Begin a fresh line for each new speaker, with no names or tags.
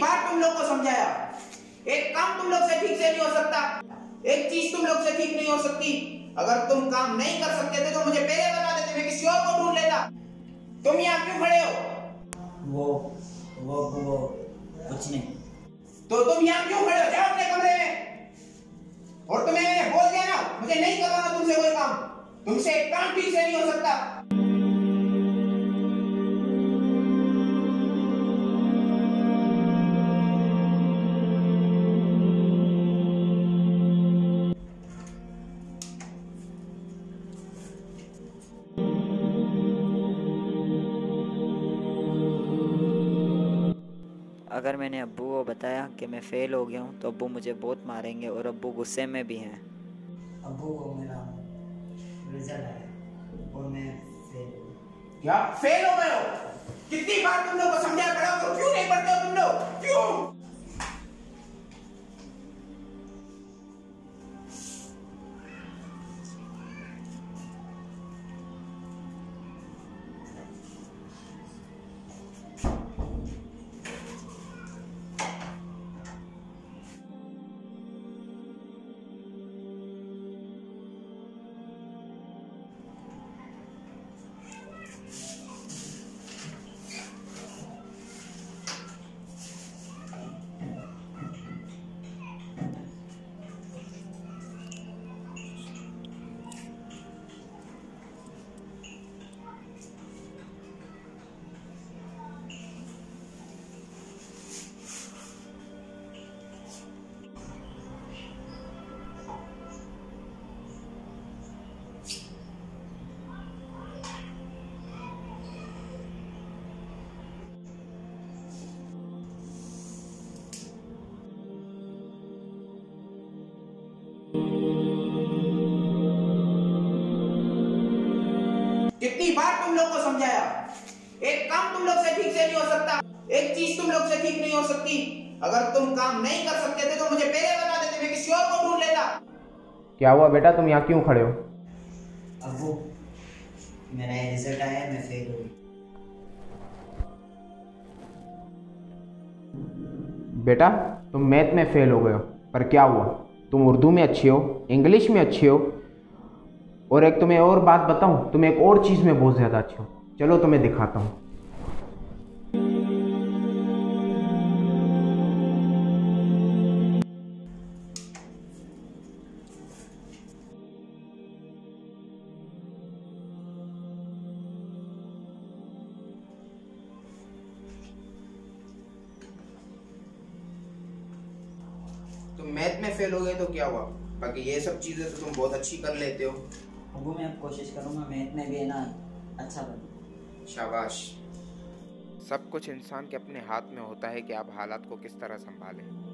बार तुम लोग को समझाया। एक काम तुम लोग से ठीक से नहीं हो सकता। एक चीज़ तुम लोग से ठीक नहीं हो सकती। अगर तुम काम नहीं कर सकते थे तो मुझे पहले बता देते मैं किसी और को ढूंढ लेता। तुम यहाँ क्यों खड़े हो?
वो वो वो कुछ नहीं।
तो तुम यहाँ क्यों खड़े हो? जाओ अपने कमरे में। और तुम्हें मैंने बोल दिया ना मुझे नहीं करवाना तुमसे कोई काम। तुमसे एक काम ठीक से नहीं हो सकता।
अगर मैंने अबू को बताया कि मैं फ़ेल हो गया हूँ तो अबू मुझे बहुत मारेंगे और अबू गुस्से में भी हैं।
अब्बू को मेरा रिज़ल्ट आया। और मैं फेल।
क्या। फेल हो गए हो। कितनी बार तुम लोग को समझाया पड़ा कितनी बार तुम लोग को समझाया। एक काम तुम लोग से ठीक से नहीं हो सकता एक चीज़ तुम लोग से ठीक नहीं हो सकती। अगर तुम काम नहीं कर सकते थे तो मुझे पहले बता देते मैं किसी और को ढूंढ लेता।
क्या हुआ बेटा? तुम यहाँ क्यों खड़े हो?
अब्बू मेरा रिज़ल्ट आया मैं फेल हो गई
बेटा तुम मैथ में फेल हो गए हो पर क्या हुआ? तुम उर्दू में अच्छी हो इंग्लिश में अच्छी हो और एक तुम्हें और बात बताऊँ, तुम एक और चीज़ में बहुत ज़्यादा अच्छी हो। चलो तुम्हें दिखाता हूँ।
तुम मैथ में फेल हो गए तो क्या हुआ? बाकी ये सब चीज़ें तो तुम बहुत अच्छी कर लेते हो।
अब्बू मैं कोशिश करूँगा, मैं में भी ना अच्छा बनूँ।
शाबाश।
सब कुछ इंसान के अपने हाथ में होता है कि आप हालात को किस तरह संभालें।